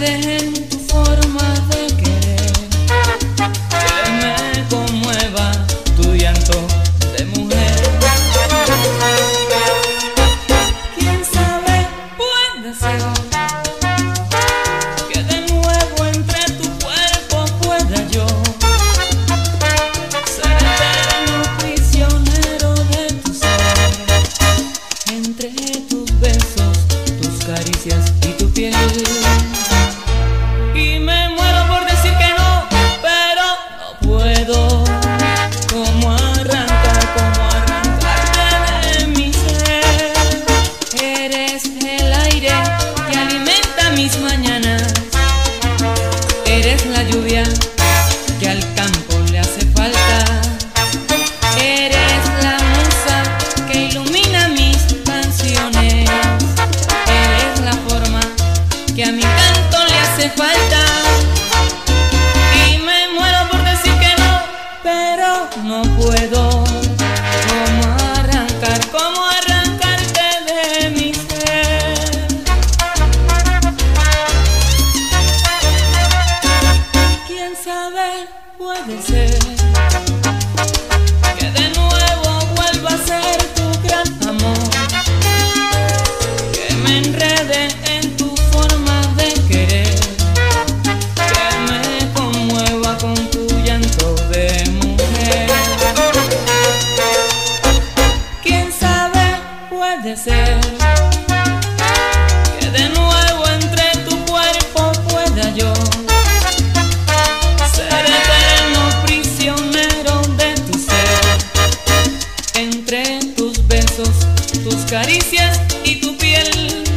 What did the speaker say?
verde tu. No puedo. ¿Cómo arrancar? ¿Cómo arrancarte de mi ser? ¿Quién sabe? Puede ser que de nuevo entre tu cuerpo pueda yo ser eterno prisionero de tu ser, entre tus besos, tus caricias y tu piel.